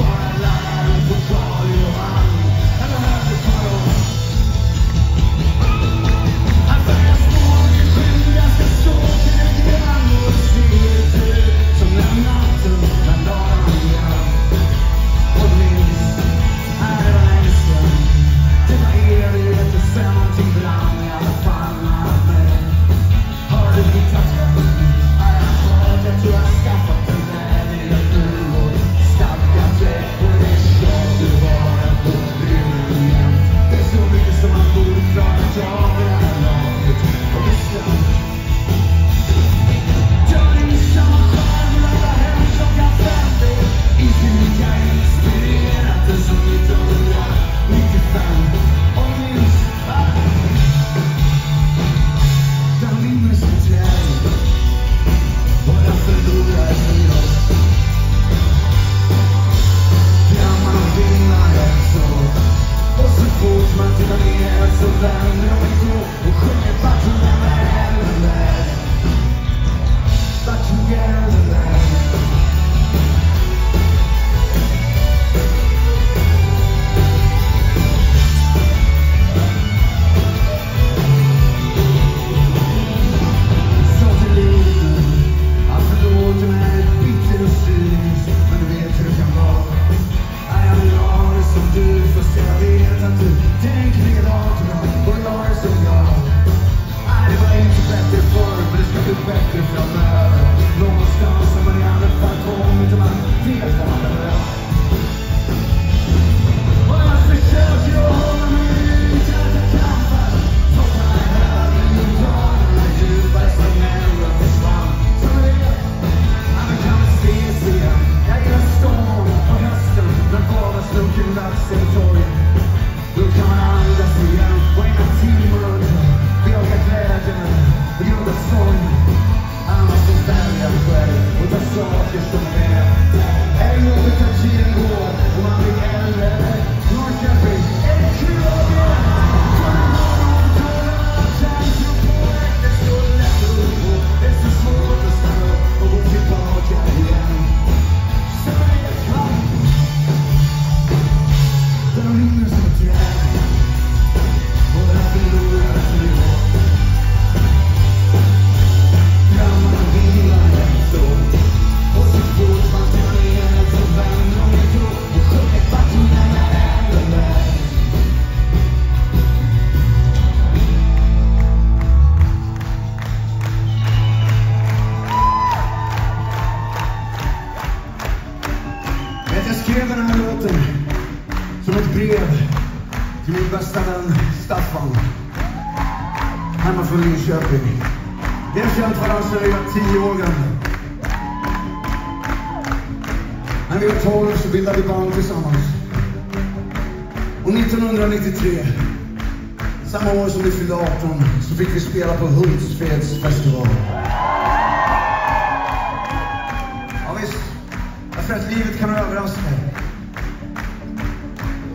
Bye. Gracias. Hemma från Linköping. Vi har känt varandra sedan vi var tio år gamla. När vi var 12 så bildade vi band tillsammans. Och 1993, samma år som vi fyllde 18, så fick vi spela på Hultsfreds festival. Ja, visst, därför att livet kan överraska.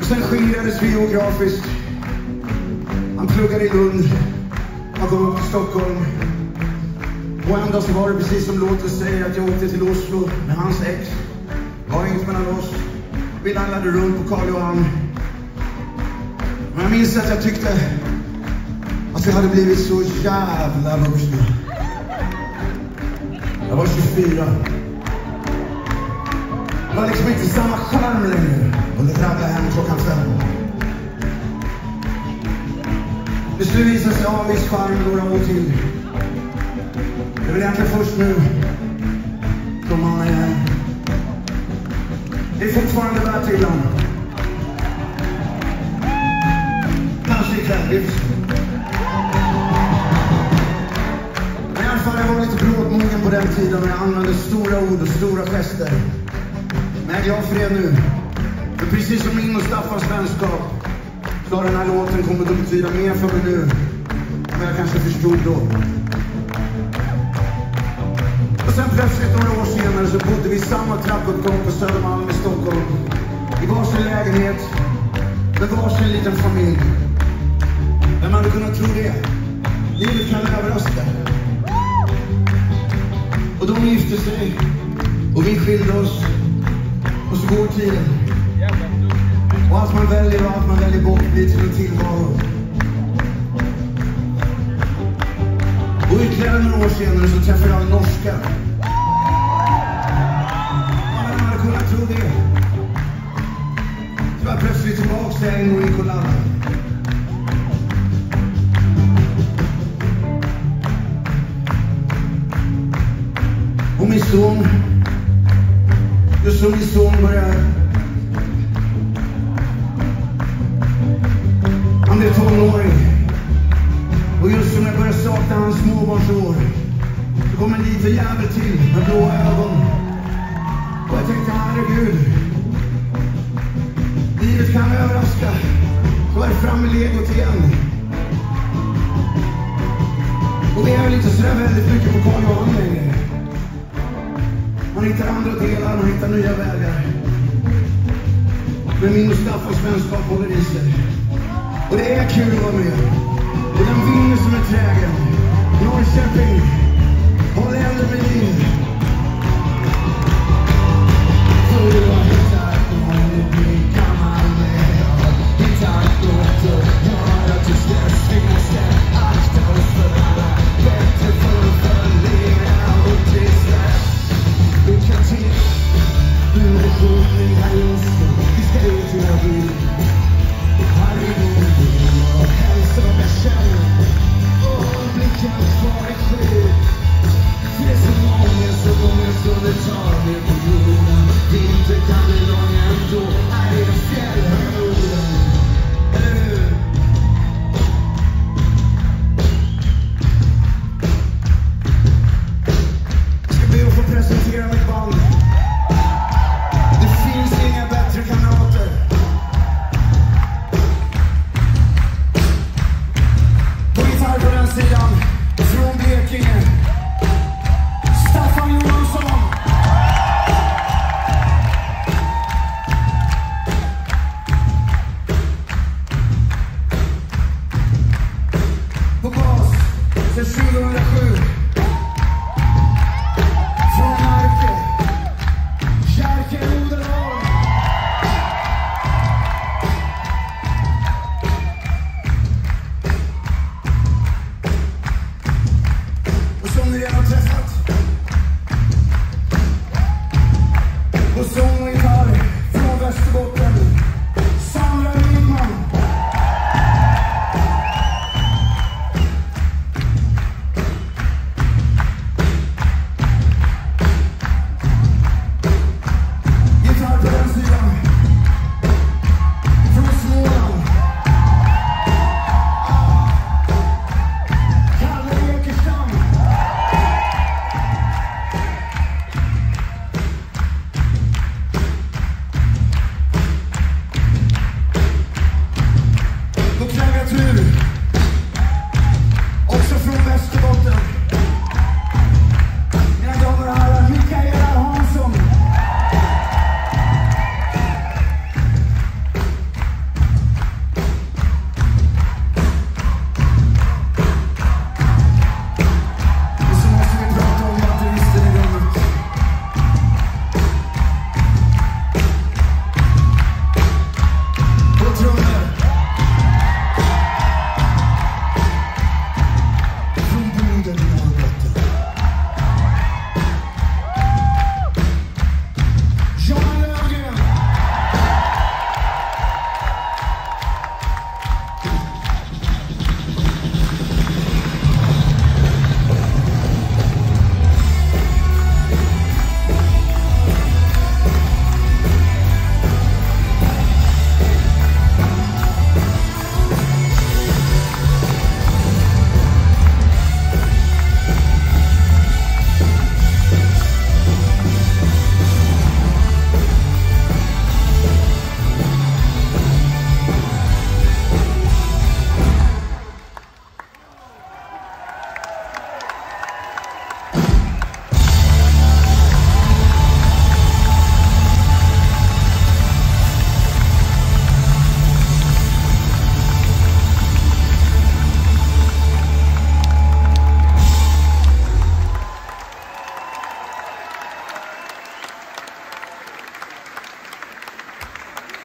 Och sen skildrades vi geografiskt. Han pluggade i Lund jag kom upp till Stockholm. Och ända så var det precis som låten säger att jag åkte till Oslo med hans ex. Var inget mellan oss. Vi landade runt på Karl Johan. Men jag minns att jag tyckte att vi hade blivit så jävla vuxna. Jag var 24. Det var liksom inte samma charm längre. Och det ramlade hem klockan fem. Det skulle visa sig ha en viss charm några år till. Det är väl egentligen först nu som man... Eh, det är fortfarande värt villan. Kanske ikväll, vi Men i alla fall, jag var lite brådmogen på den tiden och jag använde stora ord och stora gester. Men jag är glad för det nu. För precis som min och Staffans vänskap Klar den här låten kommer att betyda mer för mig nu än jag kanske förstod då. Och sen plötsligt några år senare så bodde vi i samma trappuppgång på Södermalm i Stockholm. I varsin lägenhet, med varsin liten familj. Vem hade kunnat tro det? Livet kan överraska. Och de gifte sig och vi skilde oss. Och så går tiden. Och allt man väljer åkne till tillvaron. Och ytterligare några år senare så träffade jag en norska blev tonåring. Och just som jag börjar sakna hans småbarnsår så kom en liten jävel till med blå ögon. Och jag tänkte, herregud. Livet kan överraska. Så är det fram med legot igen. Och vi är väl inte sådär väldigt mycket på Karl Johan längre. Man hittar andra delar, man hittar nya vägar. Men min och Staffans vänskap håller i sig. Och det är kul att vara med. Och den vinner som är trägen. Norrköping, håll händer med liv.